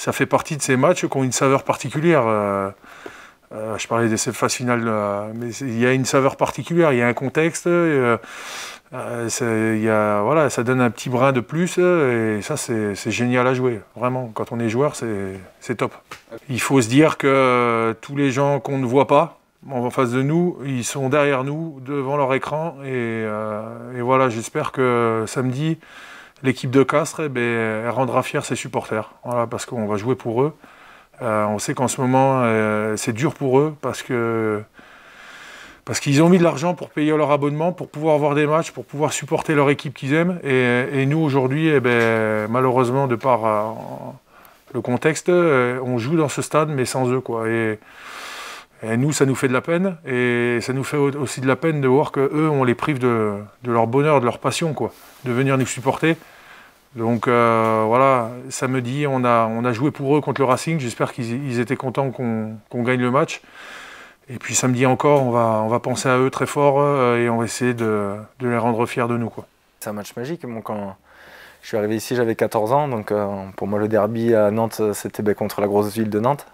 ça fait partie de ces matchs qui ont une saveur particulière. je parlais des phases finales, mais il y a une saveur particulière, il y a un contexte. Euh, y a, voilà, ça donne un petit brin de plus et ça c'est génial à jouer. Vraiment, quand on est joueur, c'est top. Il faut se dire que tous les gens qu'on ne voit pas en face de nous, ils sont derrière nous, devant leur écran. Et, euh, voilà, j'espère que samedi, l'équipe de Castres, eh ben, elle rendra fier ses supporters. Voilà, parce qu'on va jouer pour eux. Euh, on sait qu'en ce moment, c'est dur pour eux parce que parce qu'ils ont mis de l'argent pour payer leur abonnement, pour pouvoir voir des matchs, pour pouvoir supporter leur équipe qu'ils aiment. Et, nous, aujourd'hui, eh ben, malheureusement, de par euh, le contexte, euh, on joue dans ce stade, mais sans eux. Quoi. Nous, ça nous fait de la peine. Et ça nous fait aussi de la peine de voir qu'eux, on les prive de, leur bonheur, de leur passion, quoi, de venir nous supporter. Donc euh, voilà, samedi, on a, on a joué pour eux contre le Racing. J'espère qu'ils étaient contents qu'on gagne le match. Et puis samedi encore, on va, on va penser à eux très fort euh, et on va essayer de, les rendre fiers de nous. C'est un match magique. quand je suis arrivé ici, j'avais 14 ans. Donc euh, pour moi, le derby à Nantes, c'était ben, contre la grosse ville de Nantes.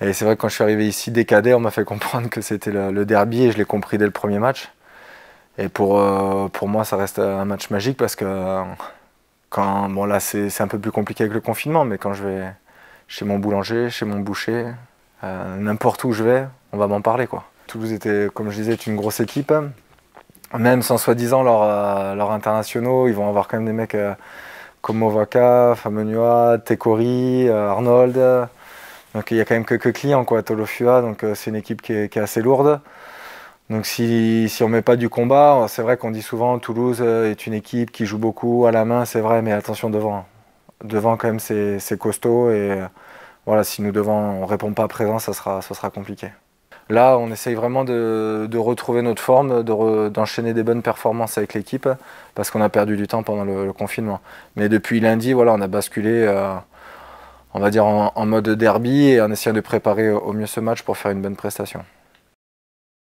Et c'est vrai que quand je suis arrivé ici décadé, on m'a fait comprendre que c'était le, derby et je l'ai compris dès le premier match. Et pour, euh, pour moi, ça reste un match magique parce que quand, bon là c'est un peu plus compliqué avec le confinement, mais quand je vais chez mon boulanger, chez mon boucher, n'importe où je vais, on va m'en parler. Quoi. Toulouse était, comme je disais, une grosse équipe. Même sans soi-disant leurs euh, internationaux, ils vont avoir quand même des mecs euh, comme Movaka, Famenua, Tekori, euh, Arnold. Donc il y a quand même quelques clients, quoi, Tolofua, donc c'est une équipe qui est, assez lourde. Donc si, on met pas du combat, c'est vrai qu'on dit souvent Toulouse est une équipe qui joue beaucoup à la main, c'est vrai, mais attention devant. Devant quand même c'est costaud et voilà, si nous devant on répond pas présent, ça sera, compliqué. Là, on essaye vraiment de, retrouver notre forme, d'enchaîner des bonnes performances avec l'équipe, parce qu'on a perdu du temps pendant le, confinement. Mais depuis lundi, voilà, on a basculé, euh, on va dire, en, mode derby et en essayant de préparer au mieux ce match pour faire une bonne prestation.